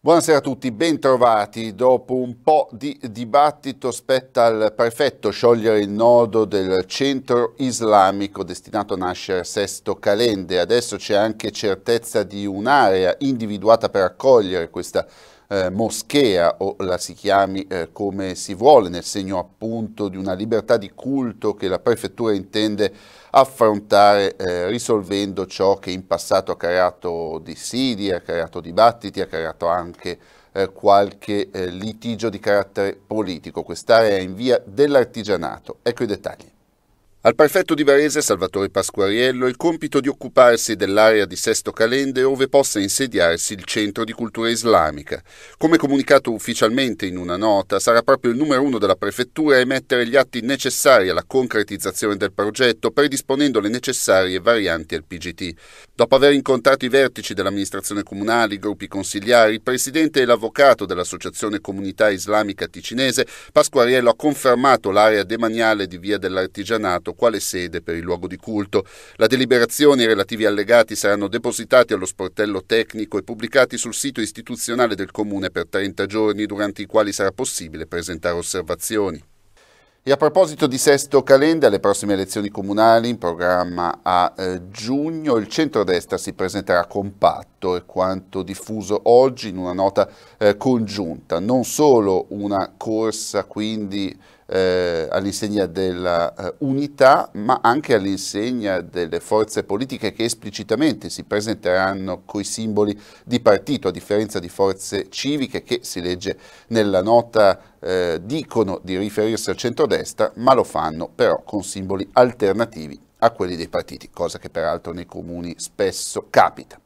Buonasera a tutti, bentrovati. Dopo un po' di dibattito spetta al prefetto sciogliere il nodo del centro islamico destinato a nascere Sesto Calende. Adesso c'è anche certezza di un'area individuata per accogliere questa eh, moschea o la si chiami eh, come si vuole, nel segno appunto di una libertà di culto che la prefettura intende affrontare eh, risolvendo ciò che in passato ha creato dissidi, ha creato dibattiti, ha creato anche eh, qualche eh, litigio di carattere politico. Quest'area è in via dell'artigianato. Ecco i dettagli. Al prefetto di Varese, Salvatore Pasquariello, il compito di occuparsi dell'area di Sesto Calende ove possa insediarsi il centro di cultura islamica. Come comunicato ufficialmente in una nota, sarà proprio il numero uno della prefettura a emettere gli atti necessari alla concretizzazione del progetto, predisponendo le necessarie varianti al PGT. Dopo aver incontrato i vertici dell'amministrazione comunale, i gruppi consigliari, il presidente e l'avvocato dell'Associazione Comunità Islamica Ticinese, Pasquariello ha confermato l'area demaniale di Via dell'Artigianato quale sede per il luogo di culto. La deliberazione e i relativi allegati saranno depositati allo sportello tecnico e pubblicati sul sito istituzionale del Comune per 30 giorni, durante i quali sarà possibile presentare osservazioni. E a proposito di Sesto Calende, alle prossime elezioni comunali in programma a eh, giugno, il centrodestra si presenterà compatto e quanto diffuso oggi in una nota eh, congiunta. Non solo una corsa quindi eh, all'insegna della eh, unità, ma anche all'insegna delle forze politiche che esplicitamente si presenteranno coi simboli di partito, a differenza di forze civiche che si legge nella nota eh, dicono di riferirsi al centrodestra, ma lo fanno però con simboli alternativi a quelli dei partiti, cosa che peraltro nei comuni spesso capita.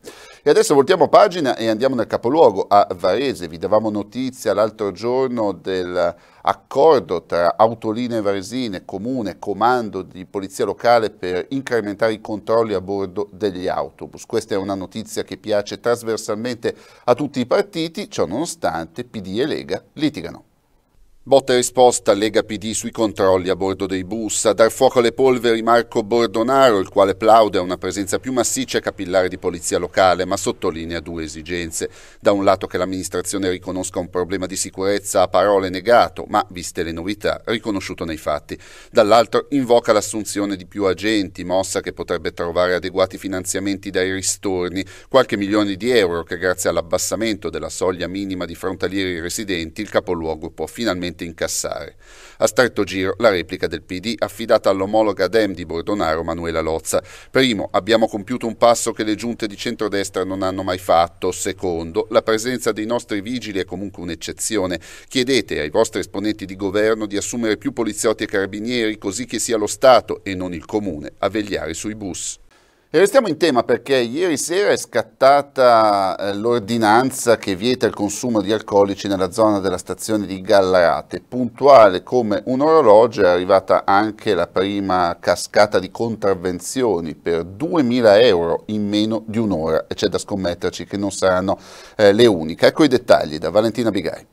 E adesso voltiamo pagina e andiamo nel capoluogo a Varese. Vi davamo notizia l'altro giorno dell'accordo tra Autolinee Varesine, Comune, Comando di Polizia Locale per incrementare i controlli a bordo degli autobus. Questa è una notizia che piace trasversalmente a tutti i partiti, ciò nonostante PD e Lega litigano. Botta e risposta Lega PD sui controlli a bordo dei bus, a dar fuoco alle polveri Marco Bordonaro, il quale plaude a una presenza più massiccia e capillare di polizia locale, ma sottolinea due esigenze. Da un lato che l'amministrazione riconosca un problema di sicurezza a parole negato, ma, viste le novità, riconosciuto nei fatti. Dall'altro invoca l'assunzione di più agenti, mossa che potrebbe trovare adeguati finanziamenti dai ristorni, qualche milione di euro che grazie all'abbassamento della soglia minima di frontalieri residenti il capoluogo può finalmente finalmente incassare. A stretto giro la replica del PD affidata all'omologa Dem di Bordonaro Manuela Lozza. Primo, abbiamo compiuto un passo che le giunte di centrodestra non hanno mai fatto. Secondo, la presenza dei nostri vigili è comunque un'eccezione. Chiedete ai vostri esponenti di governo di assumere più poliziotti e carabinieri così che sia lo Stato e non il Comune a vegliare sui bus. E restiamo in tema perché ieri sera è scattata eh, l'ordinanza che vieta il consumo di alcolici nella zona della stazione di Gallarate. Puntuale come un orologio è arrivata anche la prima cascata di contravvenzioni per 2.000 euro in meno di un'ora e c'è da scommetterci che non saranno eh, le uniche. Ecco i dettagli da Valentina Bigai.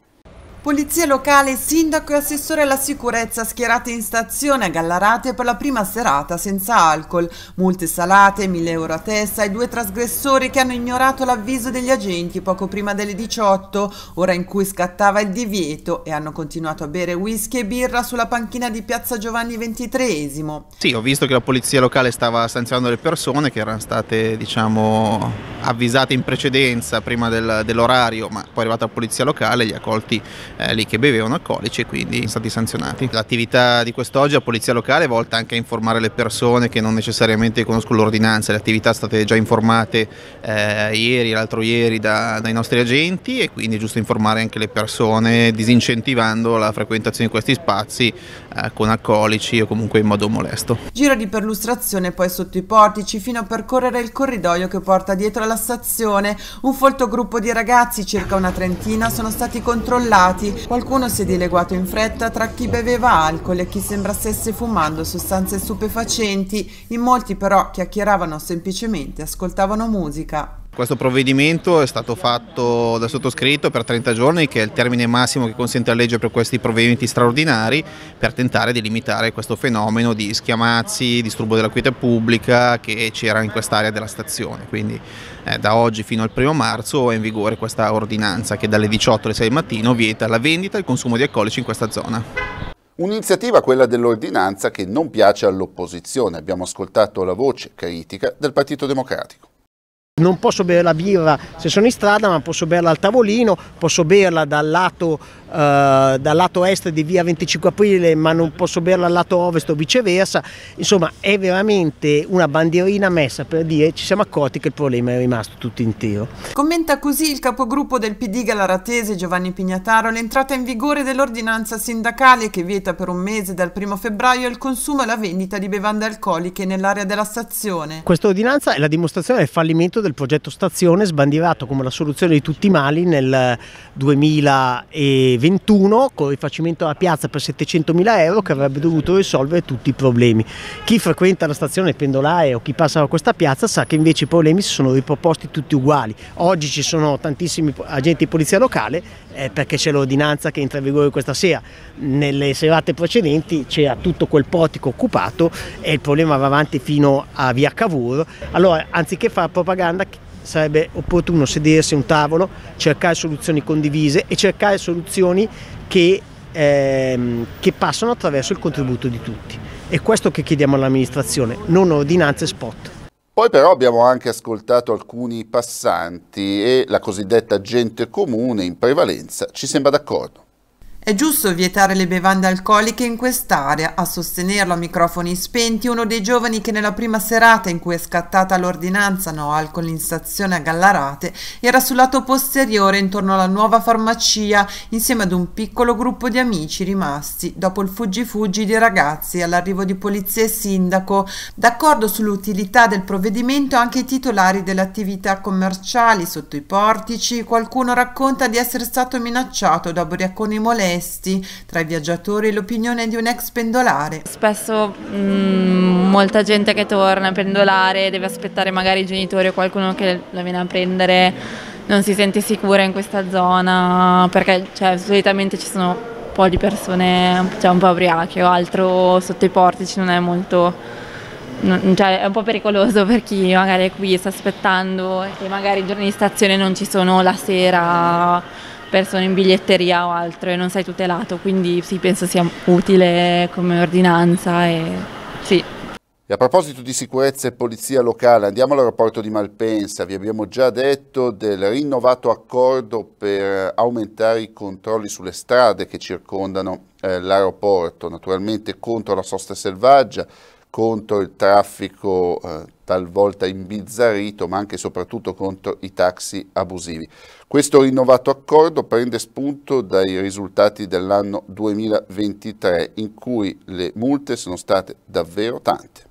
Polizia locale, sindaco e assessore alla sicurezza schierati in stazione a Gallarate per la prima serata senza alcol. Multe salate, 1000 euro a testa e due trasgressori che hanno ignorato l'avviso degli agenti poco prima delle 18, ora in cui scattava il divieto, e hanno continuato a bere whisky e birra sulla panchina di piazza Giovanni XXIII. Sì, ho visto che la polizia locale stava sanzionando le persone che erano state, diciamo, avvisate in precedenza prima del, dell'orario, ma poi è arrivata la polizia locale, li ha colti eh, lì che bevevano alcolici e quindi sono stati sanzionati. L'attività di quest'oggi a Polizia Locale è volta anche a informare le persone che non necessariamente conoscono l'ordinanza, le attività sono state già informate eh, ieri, l'altro ieri da, dai nostri agenti e quindi è giusto informare anche le persone disincentivando la frequentazione di questi spazi eh, con alcolici o comunque in modo molesto. Giro di perlustrazione poi sotto i portici fino a percorrere il corridoio che porta dietro alla stazione. Un folto gruppo di ragazzi, circa una trentina, sono stati controllati. Qualcuno si è dileguato in fretta tra chi beveva alcol e chi sembra stesse fumando sostanze stupefacenti. In molti però chiacchieravano semplicemente ascoltavano musica. Questo provvedimento è stato fatto da sottoscritto per 30 giorni, che è il termine massimo che consente la legge per questi provvedimenti straordinari, per tentare di limitare questo fenomeno di schiamazzi, disturbo della quiete pubblica che c'era in quest'area della stazione. Quindi eh, da oggi fino al primo marzo è in vigore questa ordinanza che dalle 18 alle 6 del mattino vieta la vendita e il consumo di alcolici in questa zona. Un'iniziativa, quella dell'ordinanza, che non piace all'opposizione. Abbiamo ascoltato la voce critica del Partito Democratico. Non posso bere la birra se sono in strada, ma posso berla al tavolino, posso berla dal lato, dal lato est di via 25 aprile, ma non posso berla al lato ovest o viceversa. Insomma, è veramente una bandierina messa per dire ci siamo accorti che il problema è rimasto tutto intero. Commenta così il capogruppo del PD Galaratese Giovanni Pignataro l'entrata in vigore dell'ordinanza sindacale che vieta per un mese dal 1 febbraio il consumo e la vendita di bevande alcoliche nell'area della stazione. Questa ordinanza è la dimostrazione del fallimento del del progetto Stazione sbandierato come la soluzione di tutti i mali nel 2021 con rifacimento della piazza per 700 mila euro che avrebbe dovuto risolvere tutti i problemi. Chi frequenta la stazione pendolare o chi passa da questa piazza sa che invece i problemi si sono riproposti tutti uguali. Oggi ci sono tantissimi agenti di polizia locale eh, perché c'è l'ordinanza che entra in vigore questa sera. Nelle serate precedenti c'era tutto quel portico occupato e il problema va avanti fino a via Cavour. Allora anziché fare propaganda sarebbe opportuno sedersi a un tavolo, cercare soluzioni condivise e cercare soluzioni che, ehm, che passano attraverso il contributo di tutti. È questo che chiediamo all'amministrazione, non ordinanze spot. Poi però abbiamo anche ascoltato alcuni passanti e la cosiddetta gente comune in prevalenza ci sembra d'accordo. È giusto vietare le bevande alcoliche in quest'area, a sostenerlo a microfoni spenti uno dei giovani che nella prima serata in cui è scattata l'ordinanza no alcol in stazione a Gallarate era sul lato posteriore intorno alla nuova farmacia insieme ad un piccolo gruppo di amici rimasti dopo il fuggi-fuggi di ragazzi all'arrivo di polizia e sindaco. D'accordo sull'utilità del provvedimento anche i titolari delle attività commerciali sotto i portici, qualcuno racconta di essere stato minacciato da ubriaconi molesti onesti tra i viaggiatori l'opinione di un ex pendolare. Spesso mh, mm, molta gente che torna a pendolare deve aspettare magari i genitori o qualcuno che la viene a prendere, non si sente sicura in questa zona perché cioè, solitamente ci sono un po' di persone cioè, un po' ubriache o altro sotto i portici non è molto... cioè, è un po' pericoloso per chi magari è qui sta aspettando e magari i giorni di stazione non ci sono la sera persone in biglietteria o altro e non sei tutelato, quindi sì, penso sia utile come ordinanza e sì. E a proposito di sicurezza e polizia locale, andiamo all'aeroporto di Malpensa. Vi abbiamo già detto del rinnovato accordo per aumentare i controlli sulle strade che circondano eh, l'aeroporto, naturalmente contro la sosta selvaggia, contro il traffico eh, talvolta imbizzarrito, ma anche e soprattutto contro i taxi abusivi. Questo rinnovato accordo prende spunto dai risultati dell'anno 2023, in cui le multe sono state davvero tante.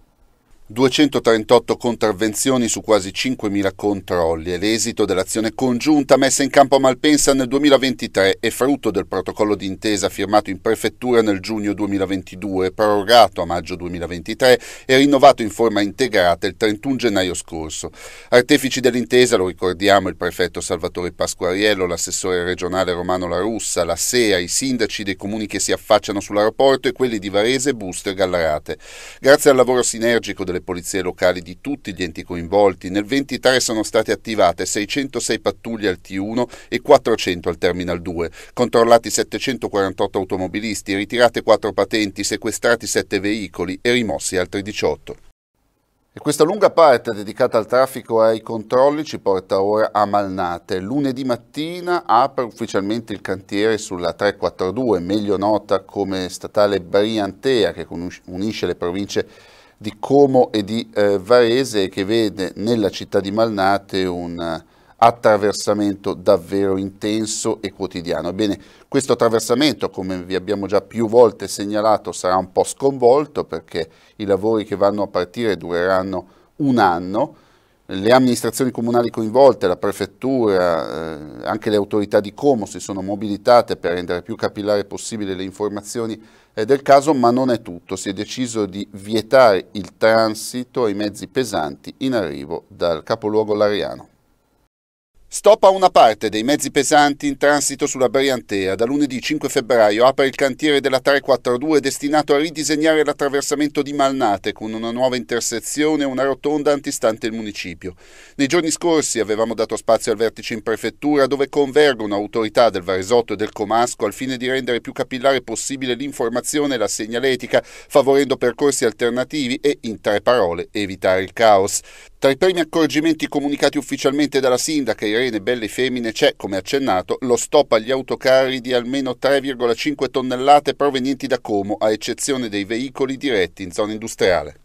238 contravvenzioni su quasi 5.000 controlli è l'esito dell'azione congiunta messa in campo a Malpensa nel 2023 e frutto del protocollo d'intesa firmato in prefettura nel giugno 2022, prorogato a maggio 2023 e rinnovato in forma integrata il 31 gennaio scorso. Artefici dell'intesa, lo ricordiamo, il prefetto Salvatore Pasquariello, l'assessore regionale Romano La Russa, la SEA, i sindaci dei comuni che si affacciano sull'aeroporto e quelli di Varese, Busto e Gallarate. Grazie al lavoro sinergico delle le polizie locali di tutti gli enti coinvolti. Nel 23 sono state attivate 606 pattuglie al T1 e 400 al Terminal 2, controllati 748 automobilisti, ritirate 4 patenti, sequestrati 7 veicoli e rimossi altri 18. E questa lunga parte dedicata al traffico e ai controlli ci porta ora a Malnate. Lunedì mattina apre ufficialmente il cantiere sulla 342, meglio nota come statale Briantea, che unisce le province di Como e di eh, Varese che vede nella città di Malnate un eh, attraversamento davvero intenso e quotidiano. Ebbene, questo attraversamento, come vi abbiamo già più volte segnalato, sarà un po' sconvolto perché i lavori che vanno a partire dureranno un anno, le amministrazioni comunali coinvolte, la prefettura, eh, anche le autorità di Como si sono mobilitate per rendere più capillare possibile le informazioni del caso, ma non è tutto. Si è deciso di vietare il transito ai mezzi pesanti in arrivo dal capoluogo lariano. Stop a una parte dei mezzi pesanti in transito sulla Briantea. Da lunedì 5 febbraio apre il cantiere della 342 destinato a ridisegnare l'attraversamento di Malnate con una nuova intersezione e una rotonda antistante il municipio. Nei giorni scorsi avevamo dato spazio al vertice in prefettura dove convergono autorità del Varesotto e del Comasco al fine di rendere più capillare possibile l'informazione e la segnaletica, favorendo percorsi alternativi e, in tre parole, evitare il caos. Tra i primi accorgimenti comunicati ufficialmente dalla sindaca Irene Belle Femmine c'è, come accennato, lo stop agli autocarri di almeno 3,5 tonnellate provenienti da Como, a eccezione dei veicoli diretti in zona industriale.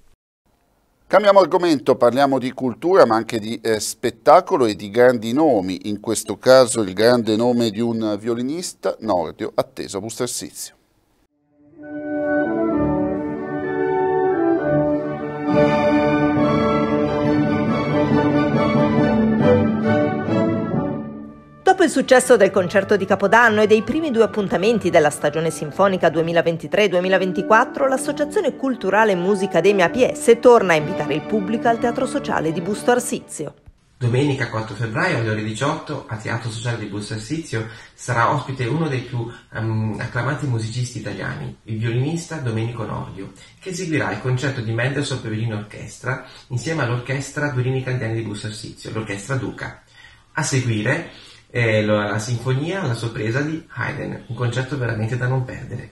Cambiamo argomento, parliamo di cultura ma anche di eh, spettacolo e di grandi nomi, in questo caso il grande nome di un violinista, Nordio, atteso a Bustersizio. Dopo il successo del concerto di Capodanno e dei primi due appuntamenti della stagione sinfonica 2023-2024, l'Associazione Culturale Musica Demia PS torna a invitare il pubblico al Teatro Sociale di Busto Arsizio. Domenica 4 febbraio alle ore 18 a Teatro Sociale di Busto Arsizio sarà ospite uno dei più um, acclamati musicisti italiani, il violinista Domenico Nordio, che eseguirà il concerto di Mendelssohn per violino orchestra insieme all'orchestra Durini Cantiani di Busto Arsizio, l'orchestra Duca. A seguire eh, la sinfonia La sorpresa di Haydn, un concerto veramente da non perdere.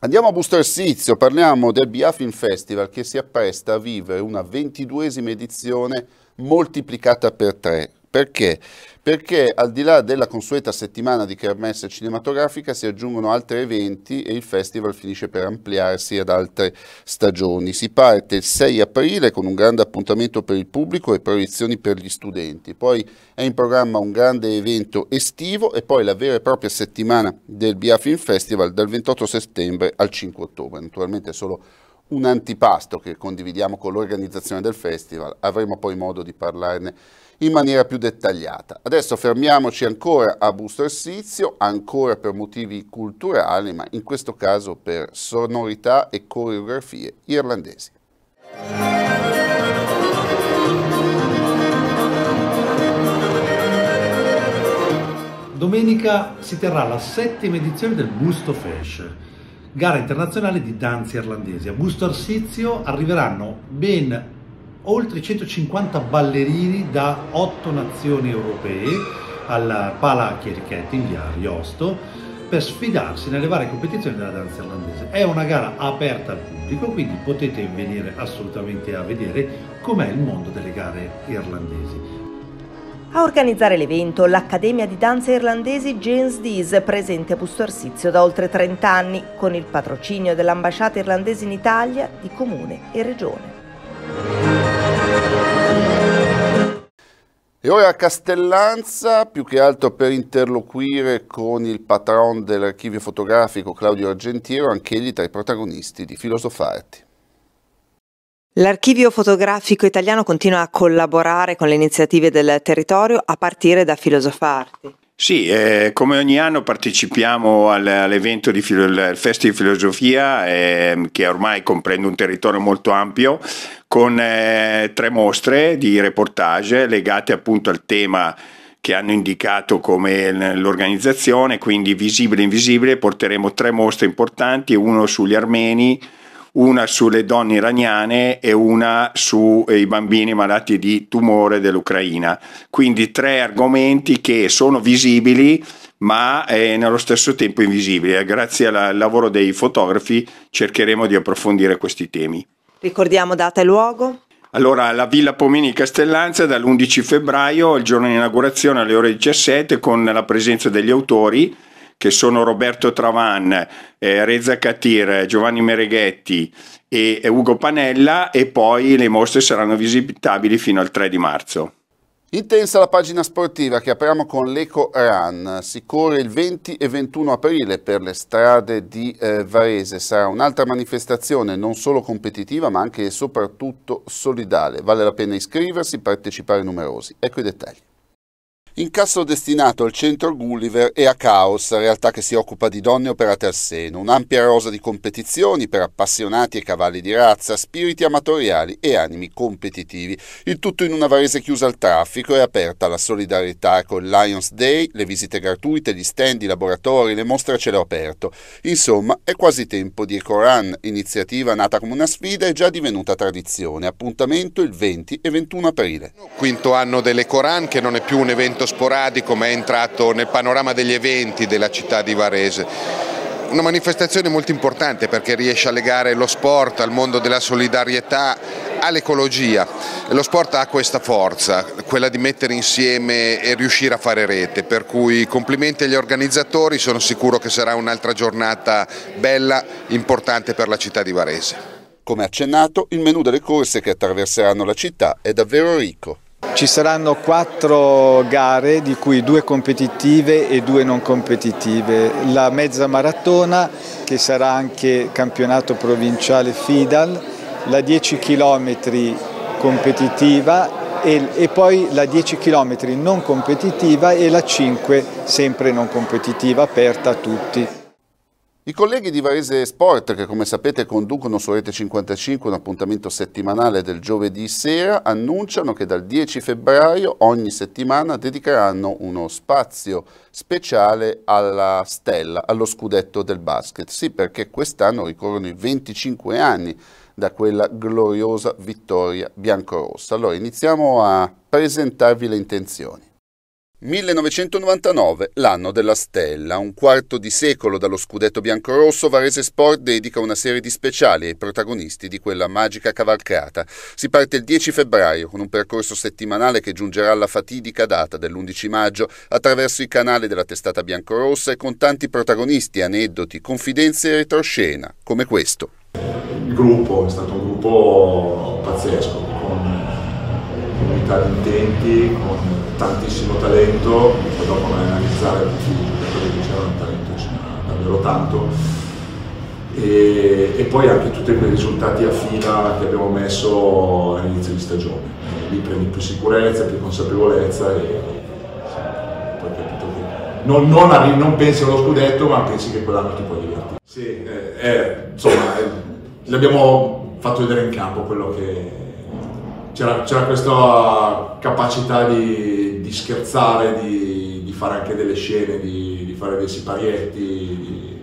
Andiamo a Busto Arsizio, parliamo del Biafin Festival che si appresta a vivere una ventiduesima edizione moltiplicata per tre. Perché? Perché al di là della consueta settimana di kermesse cinematografica si aggiungono altri eventi e il festival finisce per ampliarsi ad altre stagioni. Si parte il 6 aprile con un grande appuntamento per il pubblico e proiezioni per gli studenti, poi è in programma un grande evento estivo e poi la vera e propria settimana del Biafin Festival dal 28 settembre al 5 ottobre. Naturalmente solo un antipasto che condividiamo con l'organizzazione del festival, avremo poi modo di parlarne in maniera più dettagliata. Adesso fermiamoci ancora a Busto Arsizio, ancora per motivi culturali, ma in questo caso per sonorità e coreografie irlandesi. Domenica si terrà la settima edizione del Busto Fesh, gara internazionale di danze irlandesi. A Busto Arsizio arriveranno ben oltre 150 ballerini da otto nazioni europee alla Pala Chierichetti in via Ariosto per sfidarsi nelle varie competizioni della danza irlandese. È una gara aperta al pubblico, quindi potete venire assolutamente a vedere com'è il mondo delle gare irlandesi. A organizzare l'evento l'Accademia di Danza Irlandesi James Dees, presente a Busto Arsizio da oltre 30 anni, con il patrocinio dell'ambasciata irlandese in Italia, di comune e regione. E ora a Castellanza, più che altro per interloquire con il patron dell'archivio fotografico Claudio Argentiero, anch'egli tra i protagonisti di Filosofarti. L'archivio fotografico italiano continua a collaborare con le iniziative del territorio a partire da Filosofarti. Sì, eh, come ogni anno partecipiamo al, all'evento di filo, il Festival di Filosofia eh, che ormai comprende un territorio molto ampio con eh, tre mostre di reportage legate appunto al tema che hanno indicato come l'organizzazione, quindi visibile e invisibile, porteremo tre mostre importanti, uno sugli armeni, una sulle donne iraniane e una sui eh, bambini malati di tumore dell'Ucraina. Quindi tre argomenti che sono visibili ma eh, nello stesso tempo invisibili. Grazie al lavoro dei fotografi cercheremo di approfondire questi temi. Ricordiamo data e luogo? Allora, la Villa Pomini Castellanza dall'11 febbraio, il giorno di inaugurazione alle ore 17, con la presenza degli autori che sono Roberto Travan, eh, Reza Katir, Giovanni Mereghetti e, Ugo Panella e poi le mostre saranno visitabili fino al 3 di marzo. Intensa la pagina sportiva che apriamo con l'Eco Run. Si corre il 20 e 21 aprile per le strade di eh, Varese. Sarà un'altra manifestazione non solo competitiva ma anche e soprattutto solidale. Vale la pena iscriversi, partecipare numerosi. Ecco i dettagli. Incasso destinato al centro Gulliver e a Chaos, realtà che si occupa di donne operate al seno, un'ampia rosa di competizioni per appassionati e cavalli di razza, spiriti amatoriali e animi competitivi. Il tutto in una Varese chiusa al traffico e aperta alla solidarietà con Lions Day, le visite gratuite, gli stand, i laboratori, le mostre a cielo aperto. Insomma, è quasi tempo di EcoRun, iniziativa nata come una sfida e già divenuta tradizione. Appuntamento il 20 e 21 aprile. Quinto anno dell'EcoRun che non è più un evento sporadico ma è entrato nel panorama degli eventi della città di Varese. Una manifestazione molto importante perché riesce a legare lo sport al mondo della solidarietà, all'ecologia. Lo sport ha questa forza, quella di mettere insieme e riuscire a fare rete, per cui complimenti agli organizzatori, sono sicuro che sarà un'altra giornata bella, importante per la città di Varese. Come accennato, il menù delle corse che attraverseranno la città è davvero ricco. Ci saranno quattro gare, di cui due competitive e due non competitive. La mezza maratona, che sarà anche campionato provinciale FIDAL, la 10 km competitiva e, e, poi la 10 km non competitiva e la 5 sempre non competitiva, aperta a tutti. I colleghi di Varese Sport, che come sapete conducono su Rete 55 un appuntamento settimanale del giovedì sera, annunciano che dal 10 febbraio ogni settimana dedicheranno uno spazio speciale alla stella, allo scudetto del basket. Sì, perché quest'anno ricorrono i 25 anni da quella gloriosa vittoria biancorossa. Allora iniziamo a presentarvi le intenzioni. 1999, l'anno della stella, un quarto di secolo dallo scudetto biancorosso, Varese Sport dedica una serie di speciali ai protagonisti di quella magica cavalcata. Si parte il 10 febbraio con un percorso settimanale che giungerà alla fatidica data dell'11 maggio attraverso i canali della testata biancorossa e con tanti protagonisti, aneddoti, confidenze e retroscena, come questo. Il gruppo è stato un gruppo pazzesco, con unità di intenti, con tantissimo talento, poi dopo andare a analizzare tutti i giocatori che c'erano, talento ce n'era davvero tanto. E, e, poi anche tutti quei risultati a fila che abbiamo messo all'inizio di stagione. Lì prendi più sicurezza, più consapevolezza e, poi capito che non, non, non, pensi allo scudetto ma pensi che quell'anno ti puoi divertire. Sì, eh, eh, insomma, eh, l'abbiamo fatto vedere in campo quello che c'era, c'era questa capacità di, di scherzare, di, di, fare anche delle scene, di, di fare dei siparietti,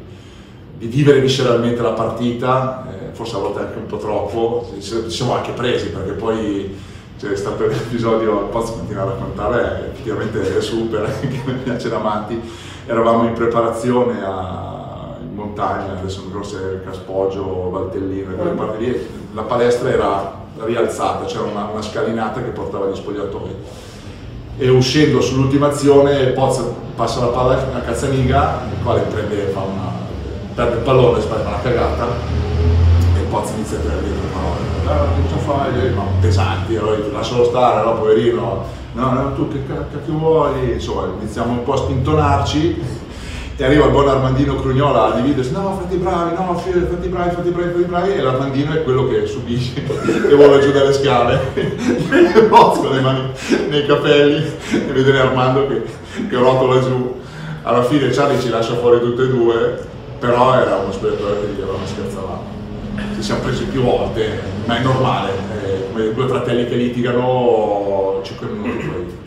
di, vivere visceralmente la partita, eh, forse a volte anche un po' troppo, ci siamo anche presi perché poi c'è stato l'episodio, posso continuare a raccontare, effettivamente è super, che mi piace da matti, eravamo in preparazione a, in montagna, adesso non so se Caspoggio, Valtellino, quelle parti lì, la palestra era rialzata, c'era una, una, scalinata che portava gli spogliatoi. E uscendo sull'ultima azione Pozza passa la palla a Cazzaniga, il quale prende, fa una, perde il pallone, sbaglia una cagata e Pozza inizia a tirare dietro le parole. Ah, cosa fai? No, pesanti, allora lascialo stare, no, poverino, no, no, tu che cacchio vuoi? Insomma, iniziamo un po' a spintonarci e arriva il buon Armandino Crugnola a dividersi, no fatti bravi, no fatti bravi, fatti bravi, fatti bravi, e l'Armandino è quello che subisce e vuole giù dalle scale, con le mani nei capelli e vedere Armando che, che rotola giù. Alla fine Charlie ci lascia fuori tutte e due, però era uno spettatore che rideva, non scherzavamo. Ci siamo presi più volte, ma è normale, eh, come due fratelli che litigano 5 minuti poi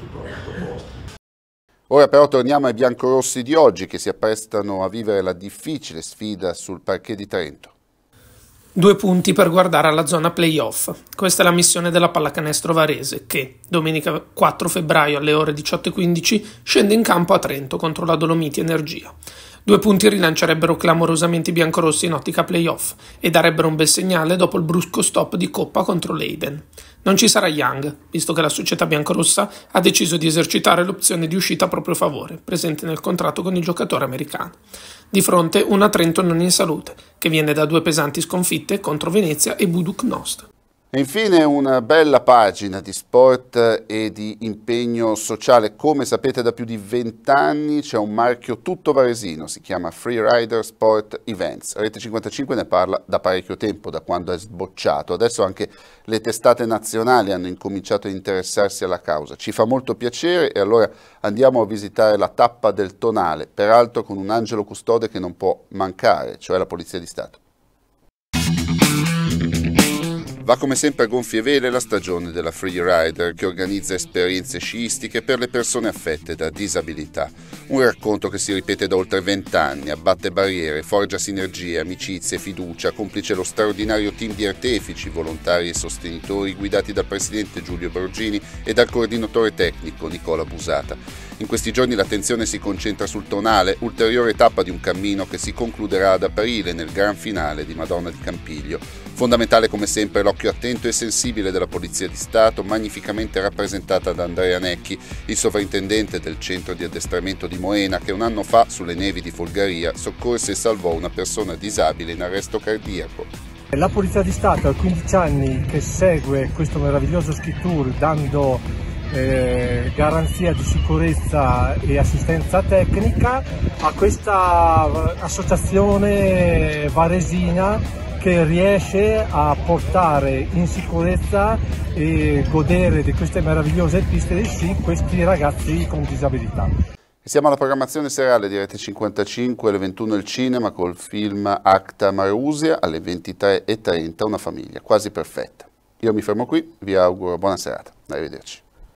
Ora però torniamo ai biancorossi di oggi che si apprestano a vivere la difficile sfida sul parquet di Trento. Due punti per guardare alla zona playoff. Questa è la missione della pallacanestro Varese che, domenica 4 febbraio alle ore 18.15, scende in campo a Trento contro la Dolomiti Energia. Due punti rilancerebbero clamorosamente i biancorossi in ottica playoff e darebbero un bel segnale dopo il brusco stop di Coppa contro l'Eiden. Non ci sarà Young, visto che la società biancorossa ha deciso di esercitare l'opzione di uscita a proprio favore, presente nel contratto con il giocatore americano. Di fronte una Trento non in salute, che viene da due pesanti sconfitte contro Venezia e Buduk Nost. E infine una bella pagina di sport e di impegno sociale. Come sapete da più di vent'anni c'è un marchio tutto varesino, si chiama Freerider Sport Events. Rete 55 ne parla da parecchio tempo, da quando è sbocciato. Adesso anche le testate nazionali hanno incominciato a interessarsi alla causa. Ci fa molto piacere e allora andiamo a visitare la tappa del Tonale, peraltro con un angelo custode che non può mancare, cioè la Polizia di Stato. Va come sempre a gonfie vele la stagione della Freerider che organizza esperienze sciistiche per le persone affette da disabilità. Un racconto che si ripete da oltre vent'anni, abbatte barriere, forgia sinergie, amicizie, fiducia, complice lo straordinario team di artefici, volontari e sostenitori guidati dal presidente Giulio Borgini e dal coordinatore tecnico Nicola Busata. In questi giorni l'attenzione si concentra sul tonale, ulteriore tappa di un cammino che si concluderà ad aprile nel gran finale di Madonna di Campiglio. Fondamentale come sempre l'occhio attento e sensibile della Polizia di Stato, magnificamente rappresentata da Andrea Necchi, il sovrintendente del centro di addestramento di Moena, che un anno fa sulle nevi di Folgaria soccorse e salvò una persona disabile in arresto cardiaco. La Polizia di Stato ha 15 anni che segue questo meraviglioso ski tour dando eh, garanzia di sicurezza e assistenza tecnica a questa associazione varesina che riesce a portare in sicurezza e godere di queste meravigliose piste di sci questi ragazzi con disabilità. Siamo alla programmazione serale di Rete 55, alle 21 il cinema col film Acta Marusia, alle 23.30 una famiglia quasi perfetta. Io mi fermo qui, vi auguro buona serata, arrivederci.